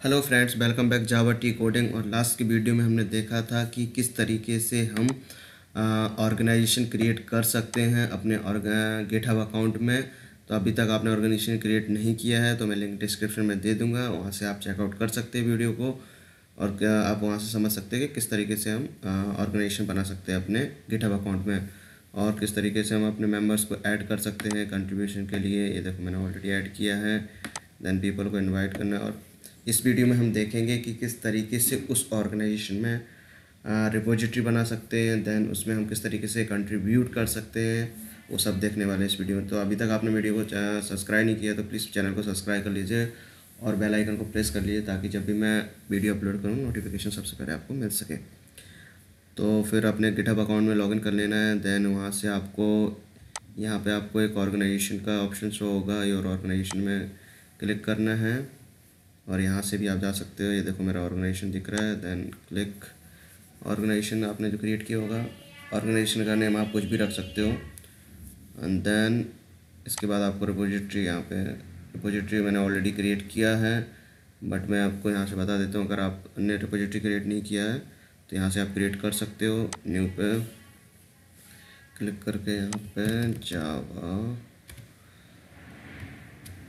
Hello friends welcome back Java T coding और last की video में हमने देखा था कि किस तरीके से हम ऑर्गेनाइजेशन क्रिएट कर सकते हैं अपने गेटहब अकाउंट में। तो अभी तक आपने ऑर्गेनाइजेशन क्रिएट नहीं किया है तो मैं लिंक डिस्क्रिप्शन में दे दूँगा, वहाँ से आप चेकआउट कर सकते हैं वीडियो को। और आप वहाँ से समझ सकते हैं कि किस तरीके से हम ऑर्गेनाइजेशन बना सकते हैं अपने गिटहब अकाउंट में। और किस तरीके से हम अपने मेंबर्स को ऐड कर सकते हैं कंट्रीब्यूशन के लिए, ये देखो मैंने ऑलरेडी ऐड किया है। देन पीपल को इन्वाइट करना और इस वीडियो में हम देखेंगे कि किस तरीके से उस ऑर्गेनाइजेशन में रिपोजिटरी बना सकते हैं देन उसमें हम किस तरीके से कंट्रीब्यूट कर सकते हैं, वो सब देखने वाले इस वीडियो में। तो अभी तक आपने वीडियो को सब्सक्राइब नहीं किया तो प्लीज़ चैनल को सब्सक्राइब कर लीजिए और बेल आइकन को प्रेस कर लीजिए ताकि जब भी मैं वीडियो अपलोड करूँ नोटिफिकेशन सबसे पहले आपको मिल सके। तो फिर अपने गिटहब अकाउंट में लॉगिन कर लेना है देन वहाँ से आपको, यहाँ पे आपको एक ऑर्गेनाइजेशन का ऑप्शन शो होगा और ऑर्गेनाइजेशन में क्लिक करना है। और यहाँ से भी आप जा सकते हो। ये देखो मेरा ऑर्गेनाइजेशन दिख रहा है। देन क्लिक ऑर्गेनाइजेशन आपने जो क्रिएट किया होगा। ऑर्गेनाइजेशन का नेम आप कुछ भी रख सकते हो। एंड देन इसके बाद आपको रिपोजिट्री यहाँ पे रिपोजिट्री मैंने ऑलरेडी क्रिएट किया है। बट मैं आपको यहाँ से बता देता हूँ, अगर आप ने रिपोजिट्री क्रिएट नहीं किया है तो यहाँ से आप क्रिएट कर सकते हो। न्यू पे। क्लिक करके यहाँ पे Java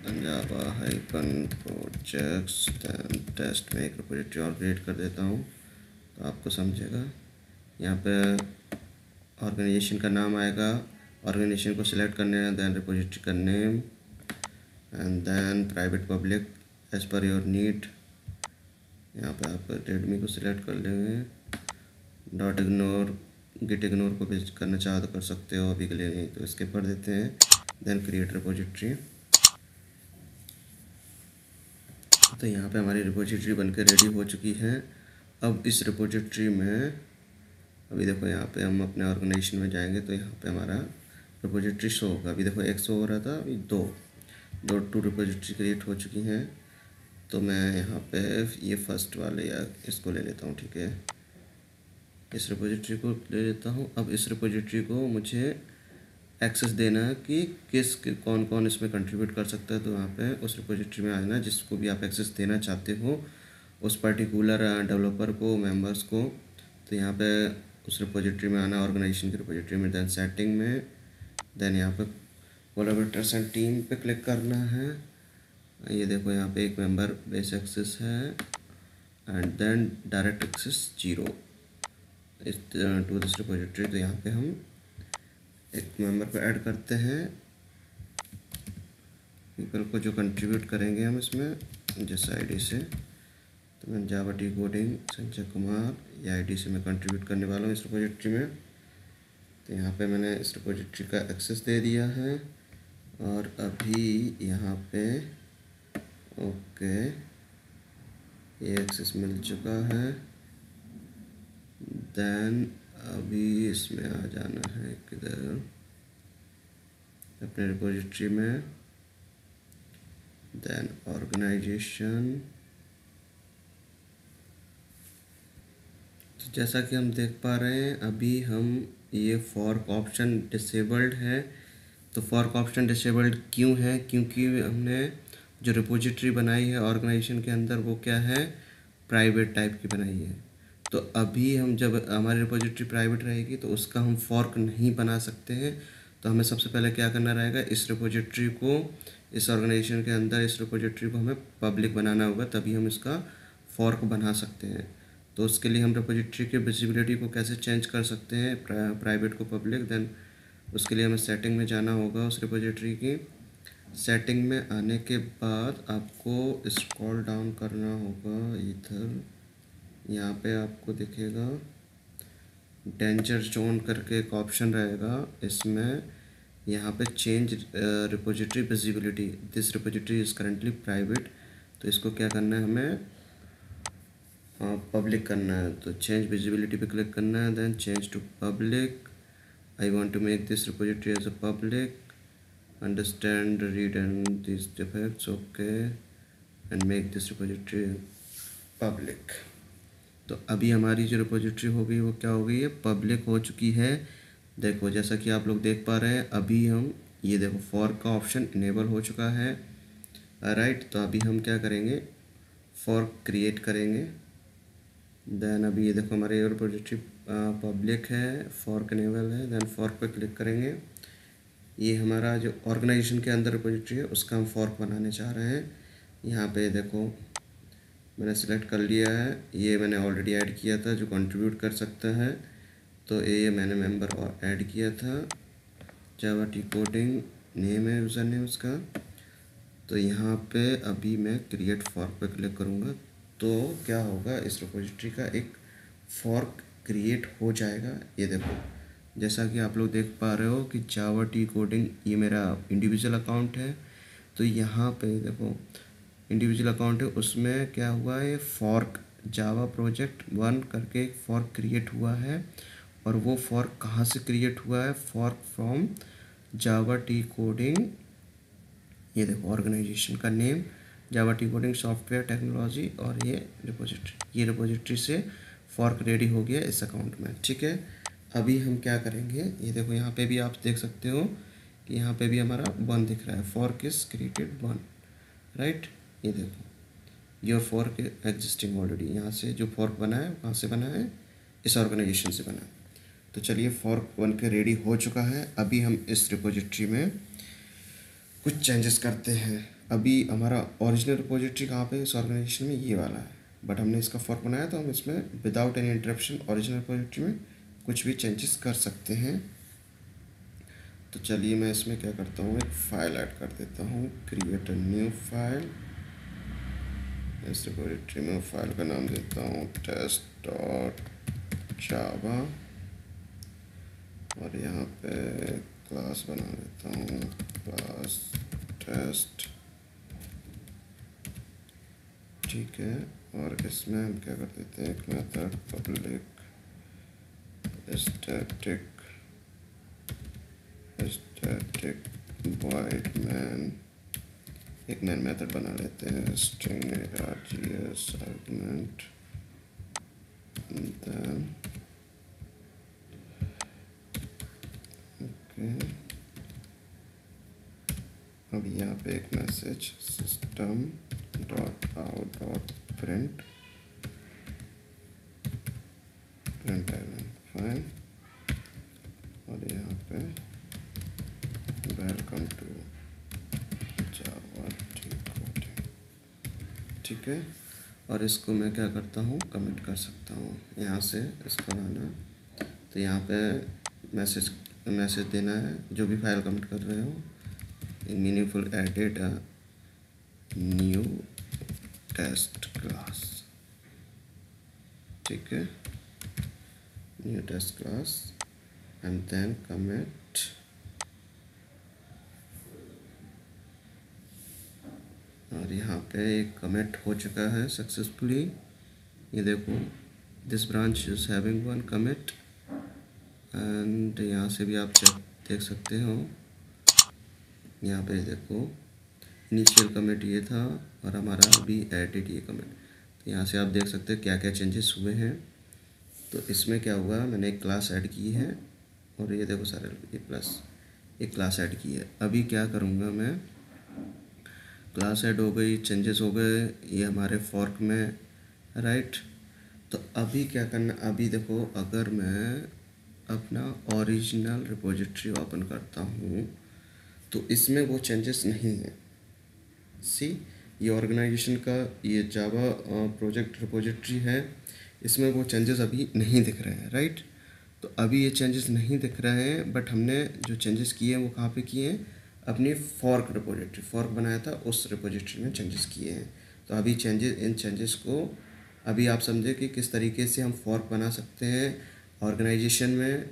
Java hyphen projects test में एक रिपोजिटरी और क्रिएट कर देता हूँ। तो आपको समझेगा। यहाँ पे ऑर्गेनाइजेशन का नाम आएगा। ऑर्गेनाइजेशन को सिलेक्ट करने हैं देन रिपोजिटरी का name and then private public as per your need यहाँ पे आप रेडमी को सिलेक्ट कर लेंगे। डॉट इग्नोर गिट इग्नोर को भी करना चाहो तो कर सकते हो, अभी के लिए नहीं तो इसके पर देते हैं। देन क्रिएट रिपोजिटरी तो यहाँ पे हमारी रिपोजिटरी बनकर रेडी हो चुकी है। अब इस रिपोजिटरी में, अभी देखो यहाँ पे हम अपने ऑर्गेनाइजेशन में जाएँगे तो यहाँ पे हमारा रिपोजिटरी शो होगा। अभी देखो एक शो हो रहा था, अभी दो दो टू रिपोजिटरी क्रिएट हो चुकी हैं। तो मैं यहाँ पे ये फ़र्स्ट वाले या इसको ले लेता हूँ, ठीक है? इस रिपोजिटरी को ले लेता हूँ। अब इस रिपोजिटरी को मुझे एक्सेस देना है कि किस कौन कौन इसमें कंट्रीब्यूट कर सकता है तो वहाँ पे उस रिपोजिटरी में आ जाना जिसको भी आप एक्सेस देना चाहते हो, उस पर्टिकुलर डेवलपर को मेंबर्स को तो यहाँ पे उस रिपोजिटरी में आना ऑर्गेनाइजेशन की रिपोजिटरी में देन सेटिंग में देन यहाँ पे कोलाबरेटर्स एंड टीम पे क्लिक करना है। ये देखो यहाँ पे एक मेंबर बेस एक्सेस है and then direct access zero to this repository तो यहाँ पे हम एक मेंबर को ऐड करते हैं। पीपल को जो कंट्रीब्यूट करेंगे हम इसमें, जिस आईडी से तो मैं Java T coding Sanjay Kumar, ये आईडी से मैं कंट्रीब्यूट करने वाला हूँ इस रिपोजिटरी में। तो यहाँ पे मैंने इस रिपोजिटरी का एक्सेस दे दिया है। और अभी यहाँ पे, ओके, ये एक्सेस मिल चुका है। देन अभी इसमें आ जाना है किधर? अपने रिपोजिटरी में। देन ऑर्गेनाइजेशन तो जैसा कि हम देख पा रहे हैं, अभी हम ये फॉर्क ऑप्शन डिसेबल्ड है। तो फॉर्क ऑप्शन डिसेबल्ड क्यों है? क्योंकि हमने जो रिपोजिटरी बनाई है ऑर्गेनाइजेशन के अंदर वो क्या है? प्राइवेट टाइप की बनाई है। तो अभी हम जब हमारी रिपोजिटरी प्राइवेट रहेगी तो उसका हम फॉर्क नहीं बना सकते हैं। तो हमें सबसे पहले क्या करना रहेगा? इस रिपोजिटरी को, इस ऑर्गेनाइजेशन के अंदर इस रिपोजिटरी को हमें पब्लिक बनाना होगा, तभी हम इसका फॉर्क बना सकते हैं। तो उसके लिए हम रिपोजिटरी के विजिबिलिटी को कैसे चेंज कर सकते हैं? प्राइवेट को पब्लिक देन उसके लिए हमें सेटिंग में जाना होगा उस रिपोजिटरी की। सेटिंग में आने के बाद आपको स्क्रॉल डाउन करना होगा इधर। यहाँ पे आपको दिखेगा। डेंजर जोन करके एक ऑप्शन रहेगा। इसमें यहाँ पे change repository visibility this repository is currently private तो इसको क्या करना है हमें? पब्लिक करना है। तो चेंज विजिबिलिटी पे क्लिक करना है then change to public I want to make this repository as a public understand read and this defects okay and make this repository public तो अभी हमारी जो रिपोजिटरी हो गई, वो क्या हो गई है? पब्लिक हो चुकी है। देखो, जैसा कि आप लोग देख पा रहे हैं, अभी हम, ये देखो फॉर का ऑप्शन इनेबल हो चुका है। राइट तो अभी हम क्या करेंगे? फॉर्क क्रिएट करेंगे। देन अभी ये देखो, हमारे रिपोजिटरी पब्लिक है फॉर्क इनेबल है। देन फॉर्क पर क्लिक करेंगे। ये हमारा जो ऑर्गेनाइजेशन के अंदर रिपोजिटरी है, उसका हम फॉर्क बनाने चाह रहे हैं। यहाँ पे देखो मैंने सेलेक्ट कर लिया है। ये मैंने ऑलरेडी ऐड किया था जो कंट्रीब्यूट कर सकता है। तो ये मैंने मेंबर और ऐड किया था। जावा टी कोडिंग नेम है यूज़र नेम उसका। तो यहाँ पे अभी मैं क्रिएट फॉर्क पे क्लिक करूँगा। तो क्या होगा, इस रिपोजिटरी का एक फॉर्क क्रिएट हो जाएगा। ये देखो, जैसा कि आप लोग देख पा रहे हो कि जावा टी कोडिंग ये मेरा इंडिविजुअल अकाउंट है। तो यहाँ पे देखो इंडिविजुअल अकाउंट है, उसमें क्या हुआ है फॉर्क जावा प्रोजेक्ट वन करके एक फॉर्क क्रिएट हुआ है, और वो फॉर्क कहाँ से क्रिएट हुआ है? Fork from Java T coding ये देखो ऑर्गेनाइजेशन का name Java T coding software technology और ये रिपोजिटरी ये रिपोजिटरी से फॉर्क रेडी हो गया इस अकाउंट में, ठीक है? अभी हम क्या करेंगे, ये देखो यहाँ पे भी आप देख सकते हो कि यहाँ पे भी हमारा वन दिख रहा है fork is created one right ये देखो योर फॉर्क एग्जिस्टिंग ऑलरेडी यहाँ से जो फॉर्क बना है, कहाँ से बना है? इस ऑर्गेनाइजेशन से बना है। तो चलिए फॉर्क वन के रेडी हो चुका है। अभी हम इस रिपोजिटरी में कुछ चेंजेस करते हैं। अभी हमारा ओरिजिनल रिपोजिटरी कहाँ पे इस ऑर्गेनाइजेशन में ये वाला है। बट हमने इसका फॉर्क बनाया तो हम इसमें without any interruption original repository में कुछ भी चेंजेस कर सकते हैं। तो चलिए, मैं इसमें क्या करता हूँ? एक फ़ाइल ऐड कर देता हूँ। क्रिएट अ न्यू फ़ाइल इस रिपोजिटरी में फ़ाइल का नाम देता हूँ टेस्ट डॉट जावा और यहाँ पे क्लास बना देता हूँ क्लास टेस्ट ठीक है, और इसमें हम क्या कर देते हैं, एक method public static static void main एक नया मेथड बना लेते हैं string R G S argument then okay अब यहाँ पे एक message system dot out dot print print fine और यहाँ पे वेलकम टू जावा ठीक है? और इसको मैं क्या करता हूँ? कमेंट कर सकता हूँ। यहाँ से इसको लाना तो यहाँ पे मैसेज मैसेज देना है। जो भी फ़ाइल कमेंट कर रहे हो। Meaningful edit new test class ठीक है? New test class and then comment यहाँ पे एक कमेंट हो चुका है सक्सेसफुली ये देखो this branch is having one commit and यहाँ से भी आप देख सकते हो। यहाँ पे देखो इनिशियल कमेंट ये था और हमारा अभी एडिट ये कमेंट तो यहाँ से आप देख सकते हैं क्या क्या चेंजेस हुए हैं। तो इसमें क्या हुआ, मैंने एक क्लास ऐड की है और ये देखो सारे, ये प्लस एक क्लास ऐड की है। अभी क्या करूँगा मैं? क्लास ऐड हो गई चेंजेस हो गए, ये हमारे फॉर्क में राइट तो अभी क्या करना, अभी देखो, अगर मैं अपना ओरिजिनल रिपोजिटरी ओपन करता हूँ तो इसमें वो चेंजेस नहीं हैं। सी ये ऑर्गेनाइजेशन का, ये जावा प्रोजेक्ट रिपोजिटरी है, इसमें वो चेंजेस अभी नहीं दिख रहे हैं राइट तो अभी ये चेंजेस नहीं दिख रहे हैं बट हमने जो चेंजेस किए हैं, वो कहाँ पे किए हैं? अपनी फॉर्क रिपोजिटरी फॉर्क बनाया था, उस रिपोजिटरी में चेंजेस किए हैं। तो अभी चेंजेस इन चेंजेस को अभी आप समझे कि किस तरीके से हम फॉर्क बना सकते हैं ऑर्गेनाइजेशन में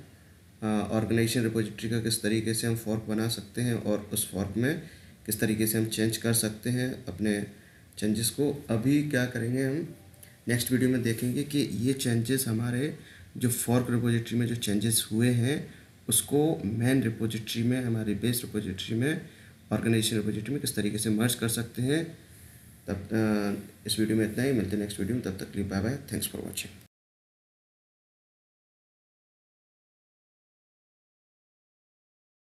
ऑर्गेनाइजेशन रिपोजिटरी का किस तरीके से हम फॉर्क बना सकते हैं और उस फॉर्क में किस तरीके से हम चेंज कर सकते हैं अपने चेंजेस को। अभी क्या करेंगे हम? नेक्स्ट वीडियो में देखेंगे कि ये चेंजेस हमारे जो फॉर्क रिपोजिटरी में जो चेंजेस हुए हैं उसको मेन रिपोजिटरी में, हमारी बेस रिपोजिटरी में ऑर्गेनाइजेशन रिपोजिटरी में किस तरीके से मर्ज कर सकते हैं। तब इस वीडियो में इतना ही। मिलते हैं नेक्स्ट वीडियो में। तब तक लिए bye bye thanks for watching